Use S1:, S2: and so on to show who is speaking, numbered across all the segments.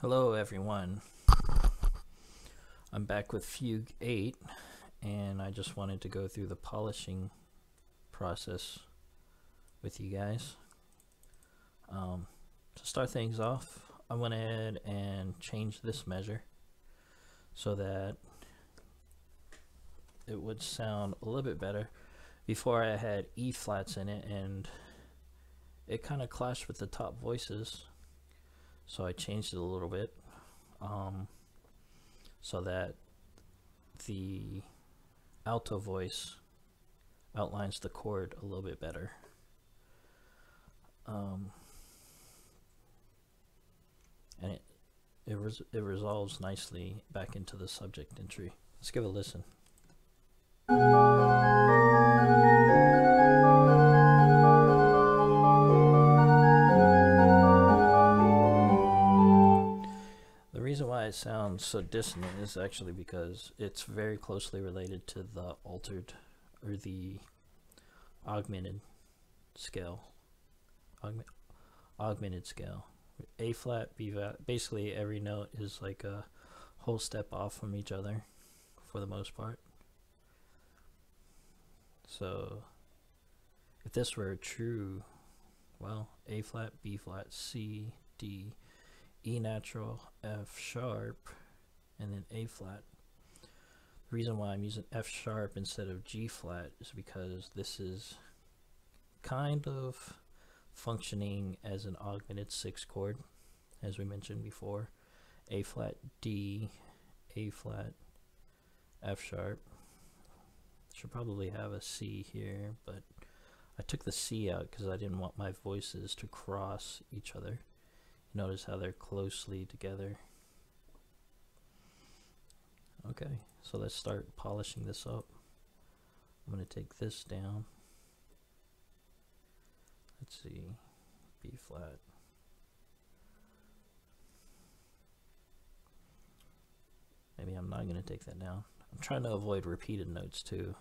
S1: Hello everyone. I'm back with Fugue 8 and I just wanted to go through the polishing process with you guys. Um, to start things off, I went ahead and changed this measure so that it would sound a little bit better. Before I had E flats in it and it kind of clashed with the top voices so I changed it a little bit um, so that the alto voice outlines the chord a little bit better. Um, and it it, res it resolves nicely back into the subject entry. Let's give it a listen. It sounds so dissonant is actually because it's very closely related to the altered or the augmented scale. Augment, augmented scale. A flat, B flat. Basically, every note is like a whole step off from each other for the most part. So, if this were true, well, A flat, B flat, C, D, E natural, F sharp, and then A flat. The reason why I'm using F sharp instead of G flat is because this is kind of functioning as an augmented six chord, as we mentioned before. A flat, D, A flat, F sharp. Should probably have a C here, but I took the C out because I didn't want my voices to cross each other. Notice how they're closely together. Okay, so let's start polishing this up. I'm going to take this down. Let's see, B flat. Maybe I'm not going to take that down. I'm trying to avoid repeated notes too.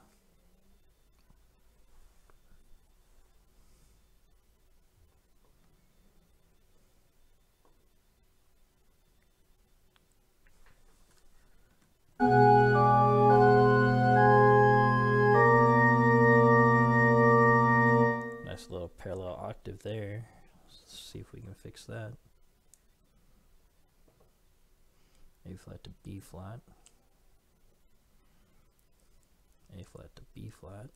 S1: See if we can fix that. A flat to B flat. A flat to B flat.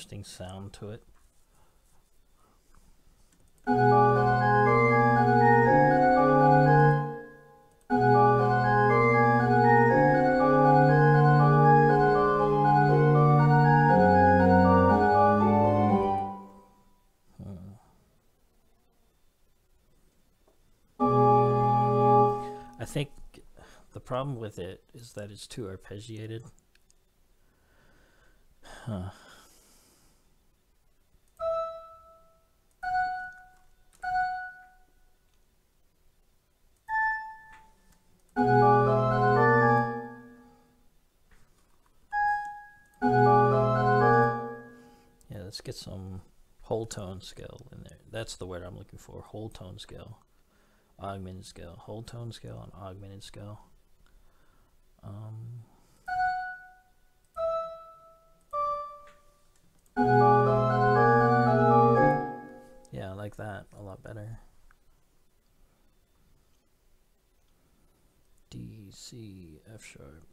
S1: Interesting sound to it. Hmm. I think the problem with it is that it's too arpeggiated. Huh. That's the word I'm looking for. Whole tone scale, augmented scale, whole tone scale, and augmented scale. Um, yeah, I like that a lot better. D, C, F sharp.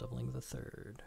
S1: Doubling the third.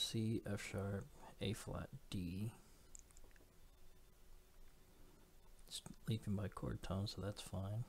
S1: C, F sharp, A flat, D. It's leaping by chord tone, so that's fine.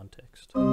S1: Context.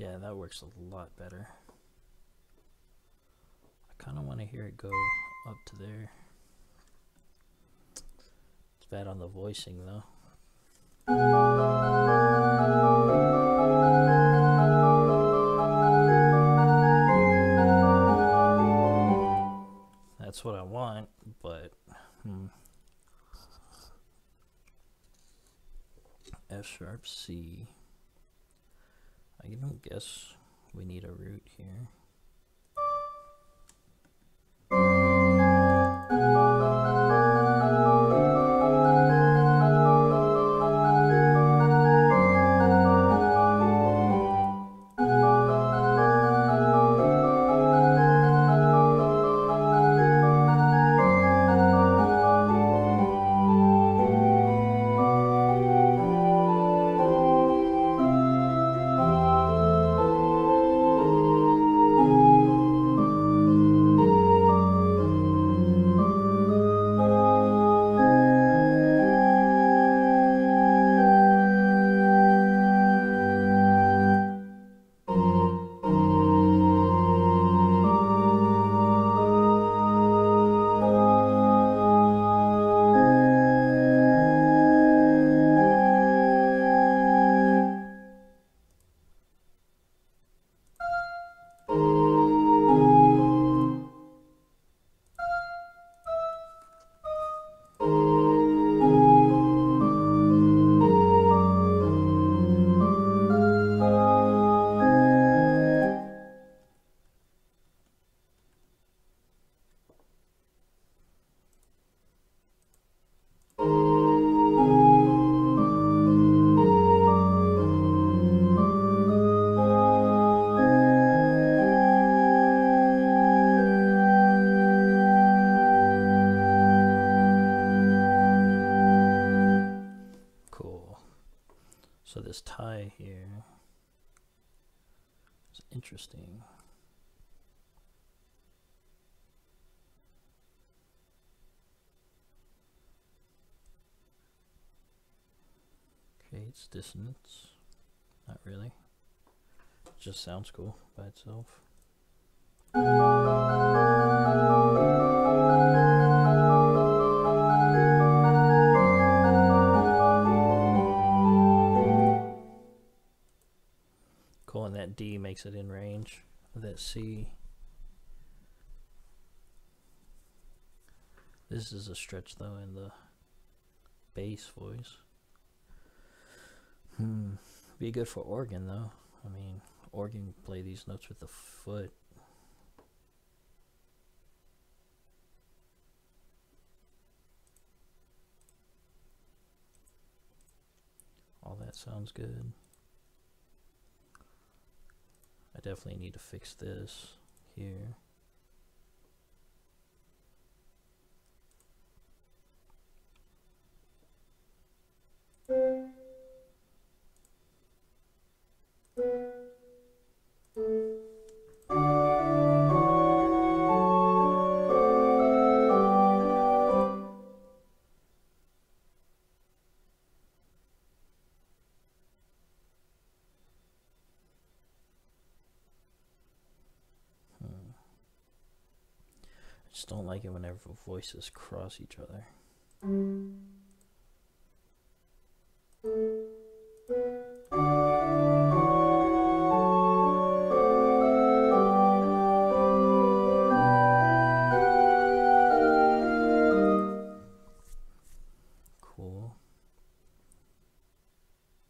S1: Yeah, that works a lot better. I kind of want to hear it go up to there. It's bad on the voicing though. That's what I want, but hmm. F sharp C. Guess we need a root here. It's dissonance. Not really. It just sounds cool by itself. Cool, and that D makes it in range of that C. This is a stretch though in the bass voice. Hmm. Be good for organ though. I mean, organ play these notes with the foot. All that sounds good. I definitely need to fix this here. Like it whenever voices cross each other. Cool.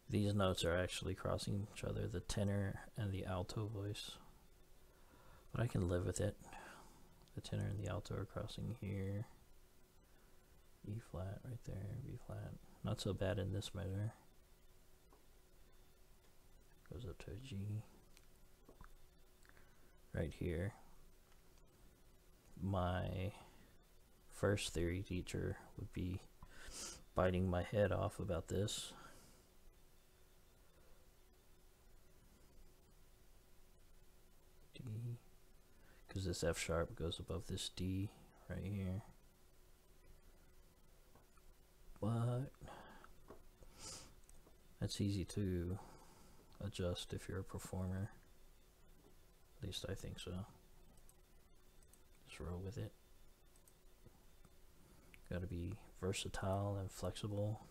S1: These notes are actually crossing each other, the tenor and the alto voice. But I can live with it. The tenor and the alto are crossing here. E flat right there, B flat. Not so bad in this measure. Goes up to a G. Right here. My first theory teacher would be biting my head off about this. D. Because this F sharp goes above this D right here. But that's easy to adjust if you're a performer. At least I think so. Just roll with it. Got to be versatile and flexible.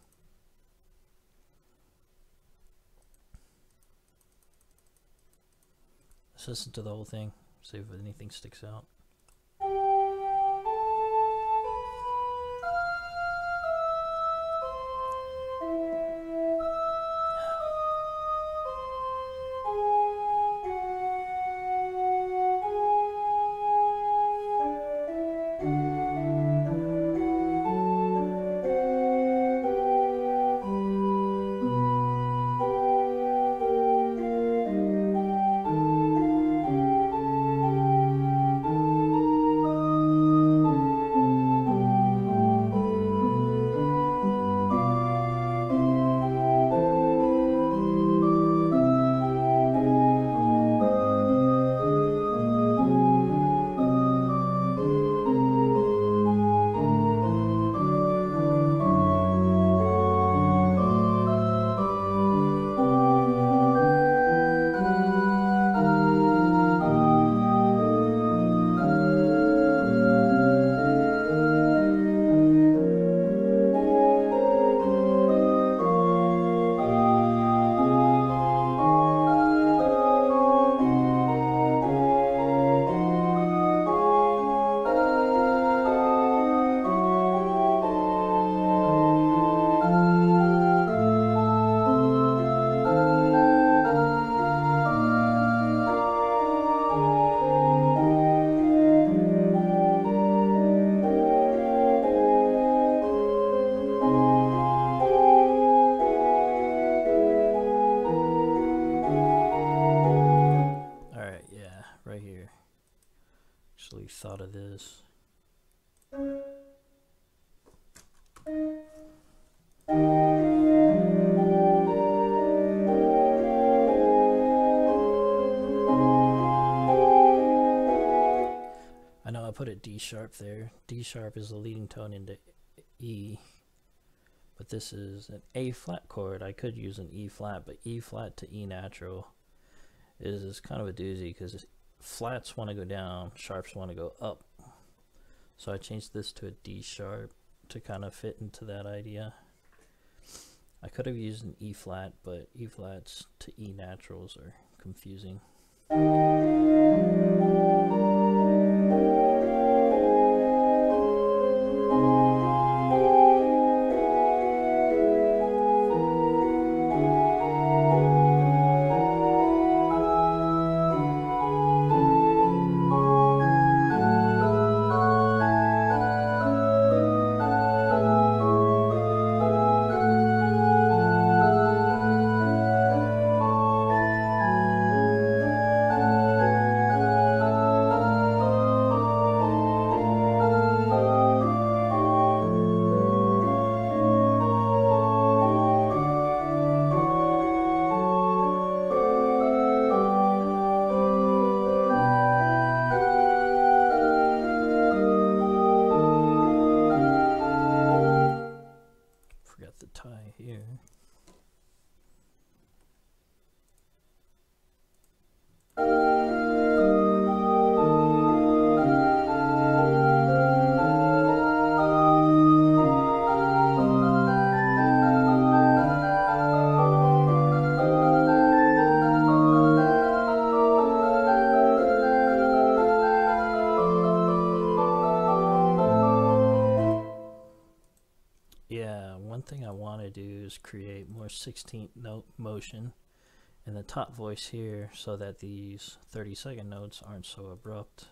S1: Let's listen to the whole thing, see if anything sticks out. Sharp there. D sharp is the leading tone into E. But this is an A flat chord. I could use an E flat, but E flat to E natural is, is kind of a doozy because flats want to go down, sharps want to go up. So I changed this to a D sharp to kind of fit into that idea. I could have used an E flat, but E flats to E naturals are confusing. Create more 16th note motion in the top voice here so that these 30 second notes aren't so abrupt.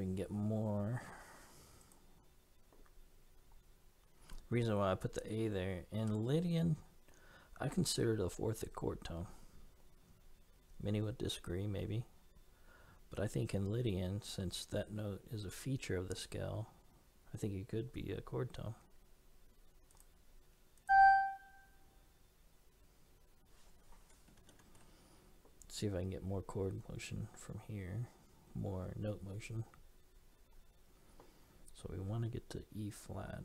S1: We can get more. Reason why I put the A there in Lydian, I consider it a fourth chord tone. Many would disagree, maybe, But I think in Lydian, since that note is a feature of the scale, I think it could be a chord tone. see if I can get more chord motion from here, more note motion. So we want to get to E flat.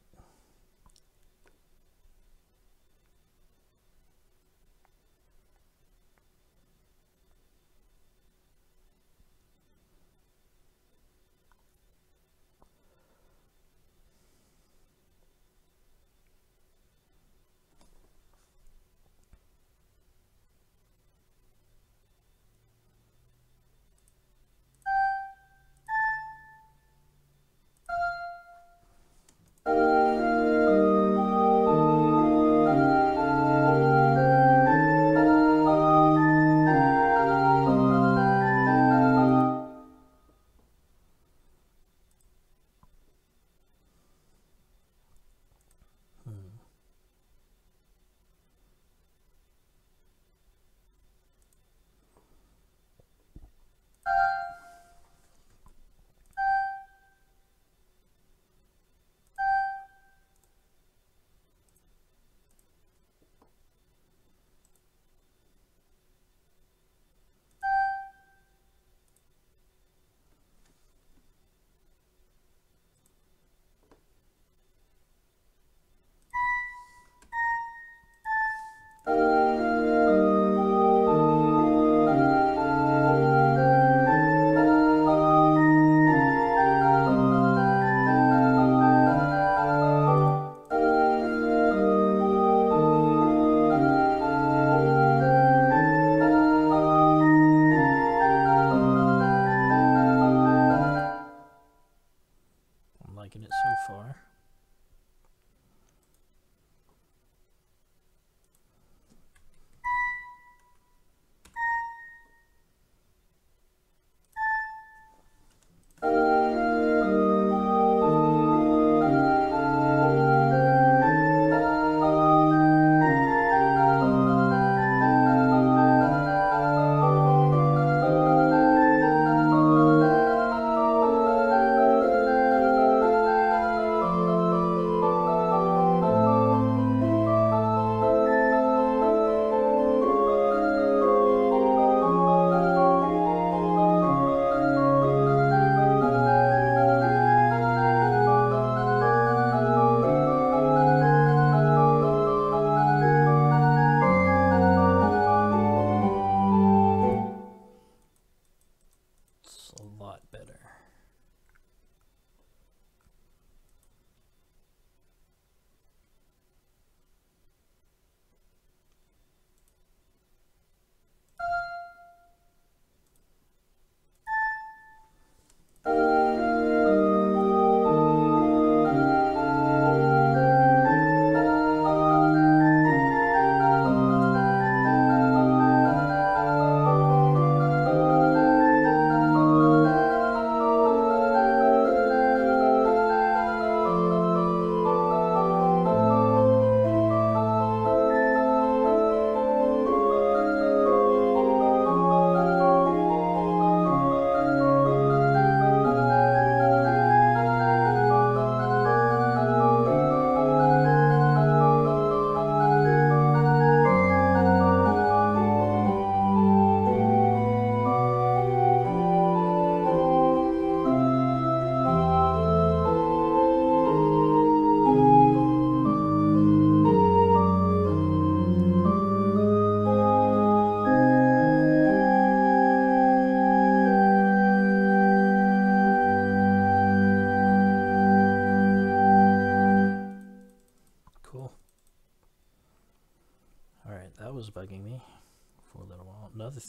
S1: a lot better.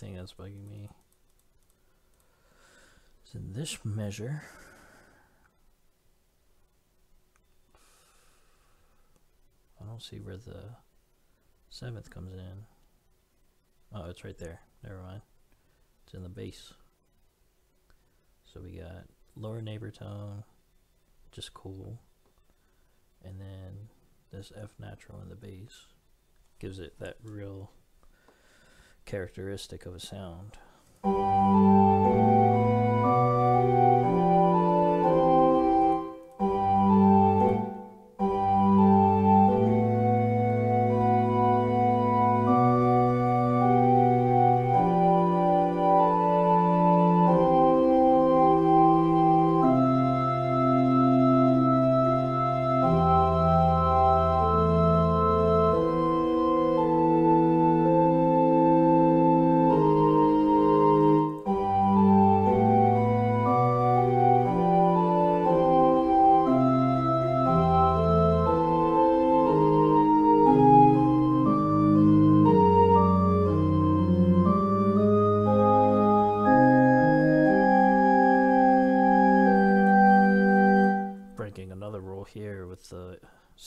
S1: That's bugging me. So this measure I don't see where the seventh comes in. Oh, it's right there. Never mind. It's in the bass. So we got lower neighbor tone, just cool. And then this F natural in the bass gives it that real characteristic of a sound.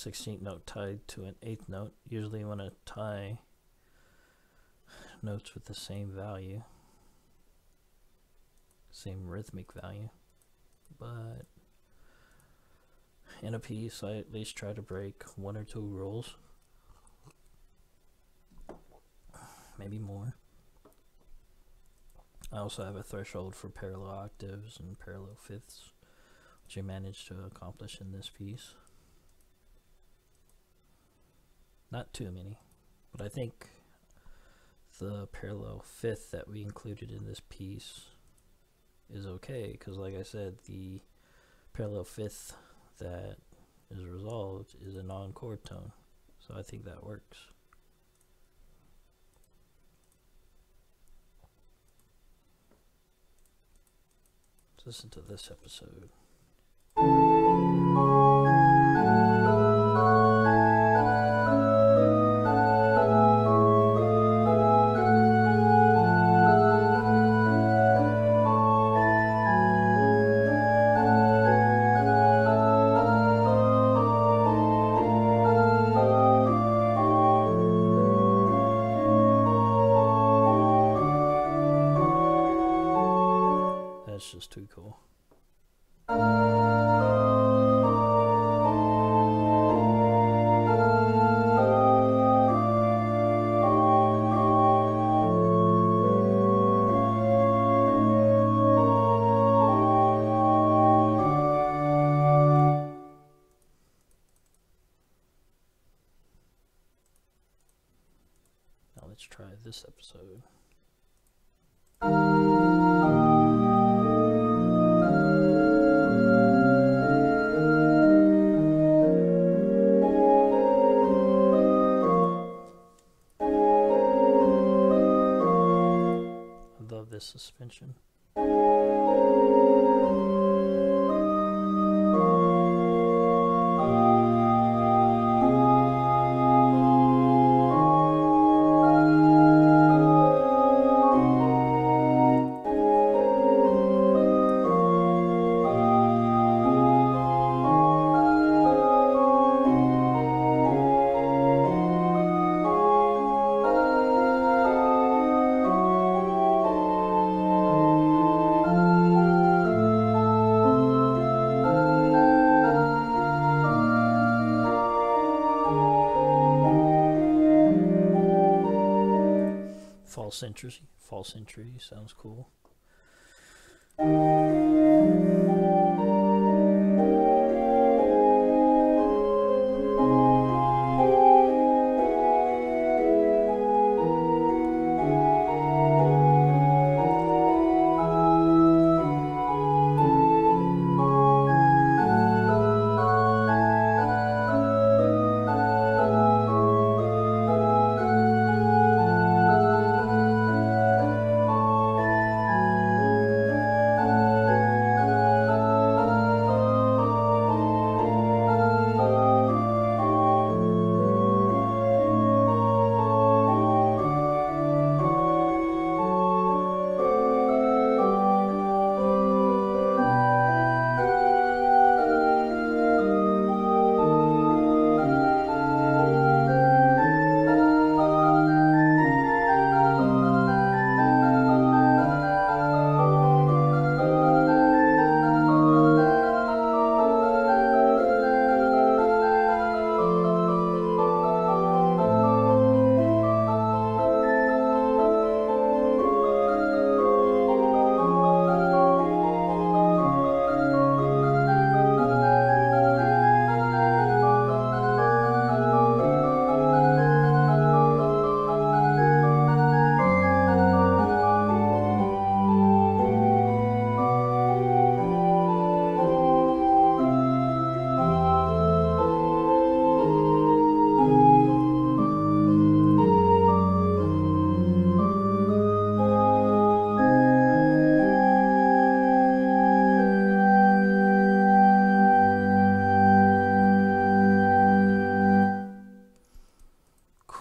S1: 16th note tied to an 8th note. Usually you want to tie notes with the same value, same rhythmic value. But in a piece, I at least try to break one or two rules. Maybe more. I also have a threshold for parallel octaves and parallel fifths, which I managed to accomplish in this piece. Not too many, but I think the parallel fifth that we included in this piece is okay, because like I said, the parallel fifth that is resolved is a non-chord tone, so I think that works. listen to this episode. This episode. Entry. False entry sounds cool.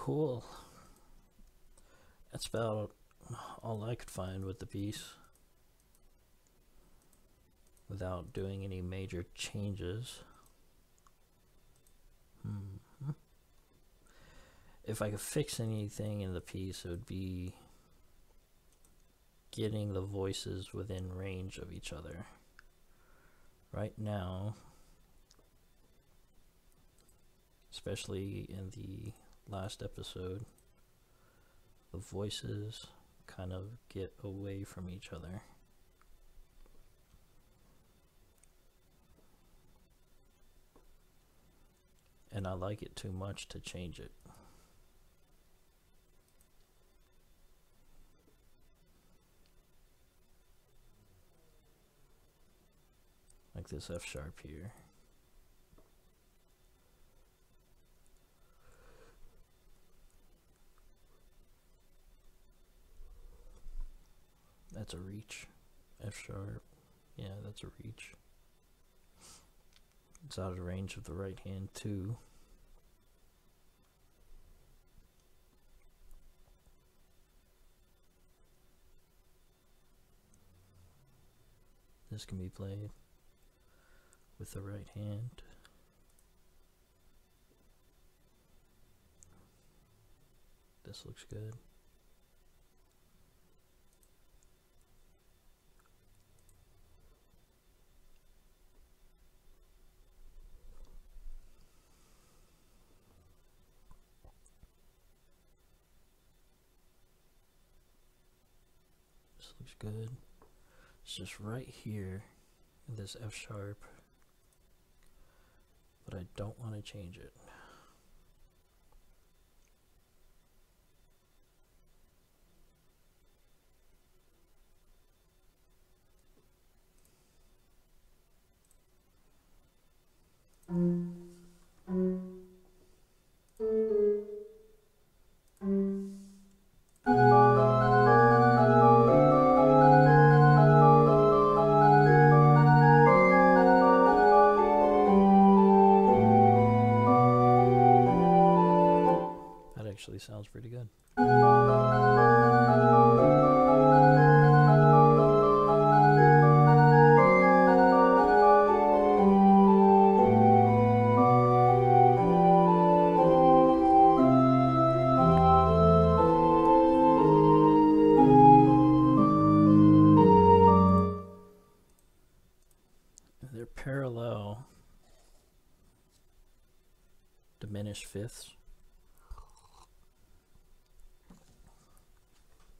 S1: cool. That's about all I could find with the piece without doing any major changes. -hmm. If I could fix anything in the piece, it would be getting the voices within range of each other. Right now, especially in the last episode, the voices kind of get away from each other. And I like it too much to change it. Like this F sharp here. That's a reach. F sharp. Yeah, that's a reach. It's out of range of the right hand too. This can be played with the right hand. This looks good. This looks good. It's just right here in this F sharp but I don't want to change it. That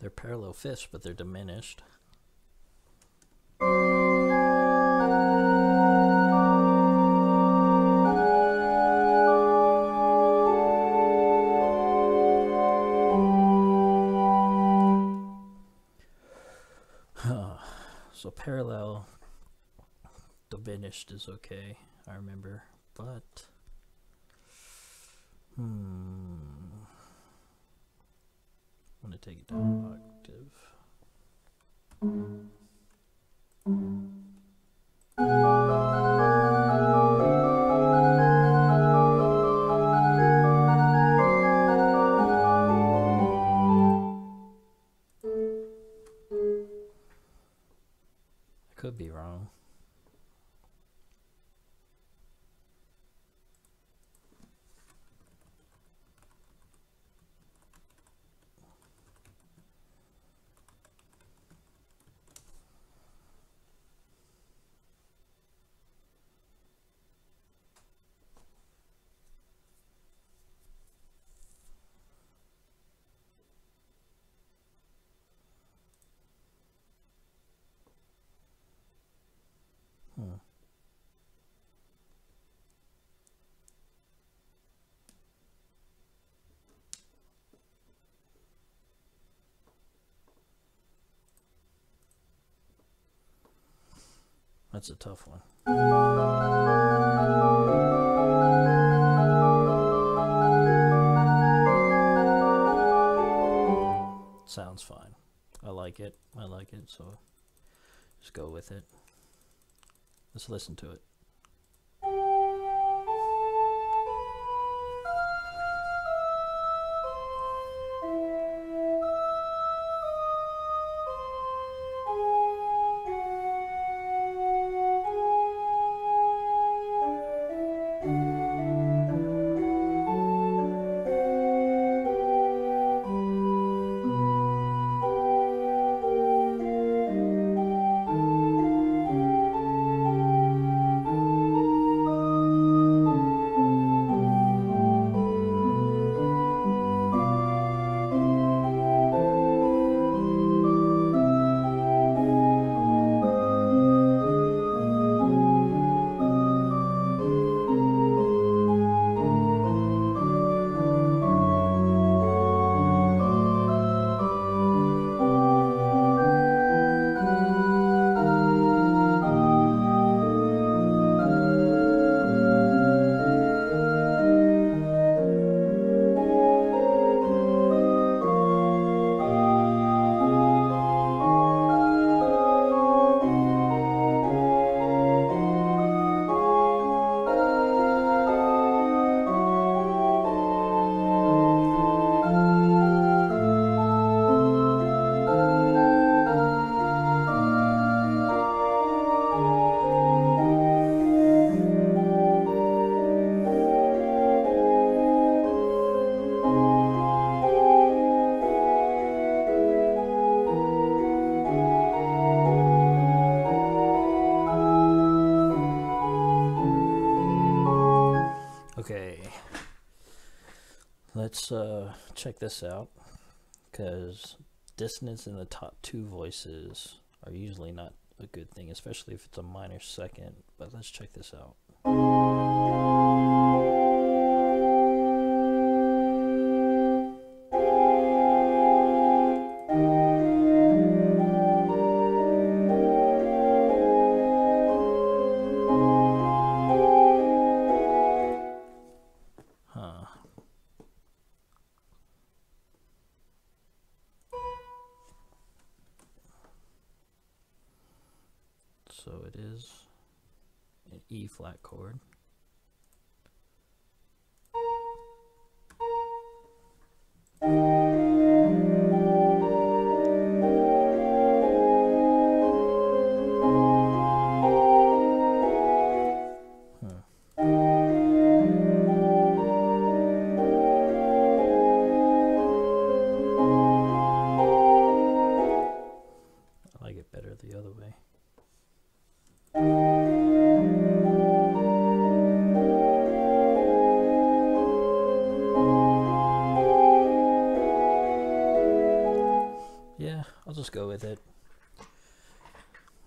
S1: They're parallel fifths, but they're diminished. so parallel diminished is okay, I remember, but hmm I'm gonna take it down octave. That's a tough one. Sounds fine. I like it. I like it, so just go with it. Let's listen to it. Let's uh, check this out because dissonance in the top two voices are usually not a good thing, especially if it's a minor second. But let's check this out. Just go with it.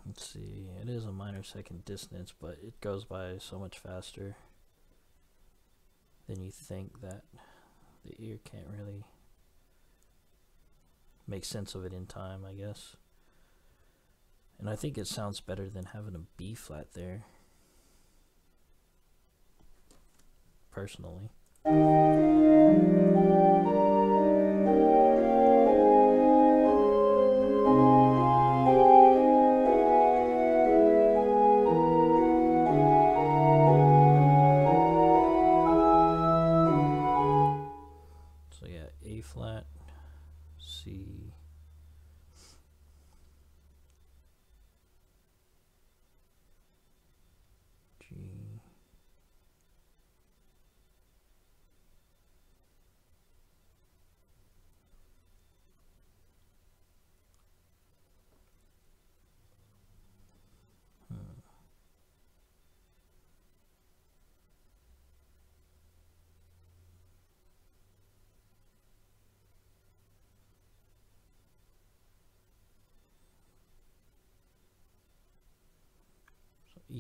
S1: Let's see, it is a minor second distance, but it goes by so much faster than you think that the ear can't really make sense of it in time, I guess. And I think it sounds better than having a B flat there. Personally.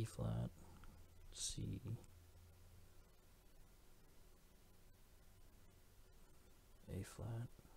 S1: E flat, C, A flat.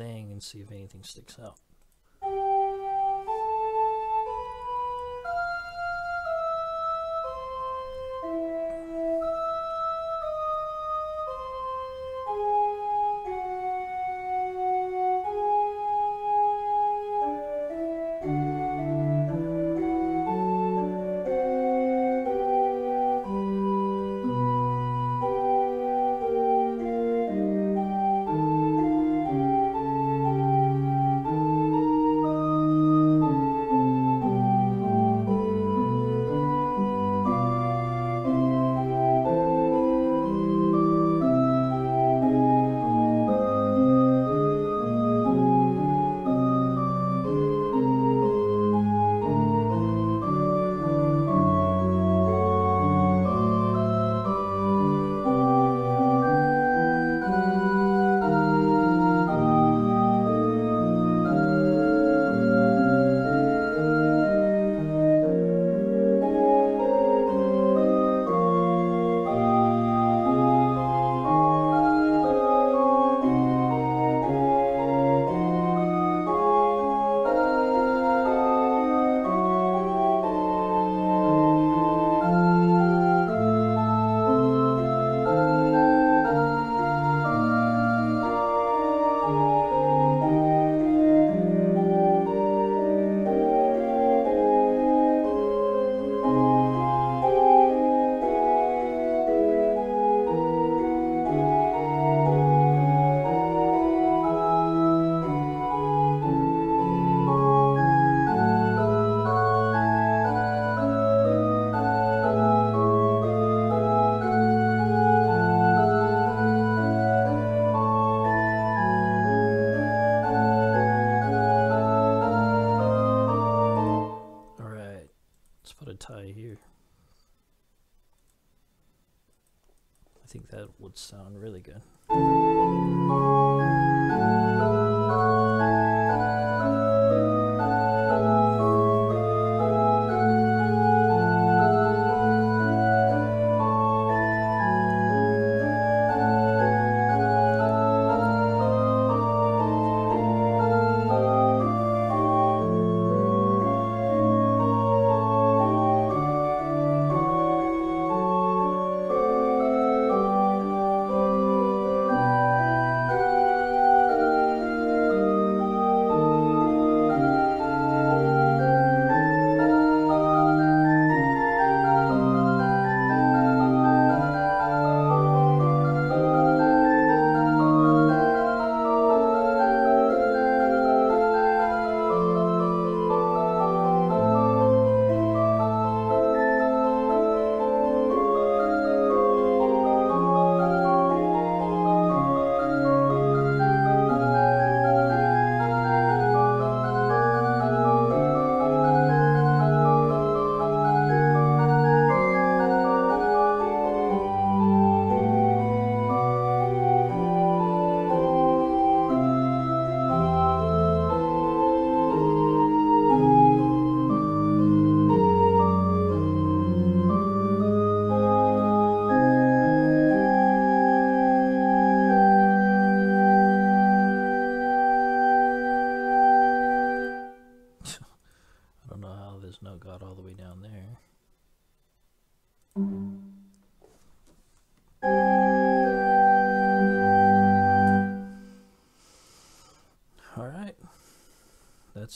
S1: Thing and see if anything sticks out. Sound really good.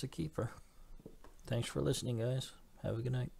S1: A keeper. Thanks for listening, guys. Have a good night.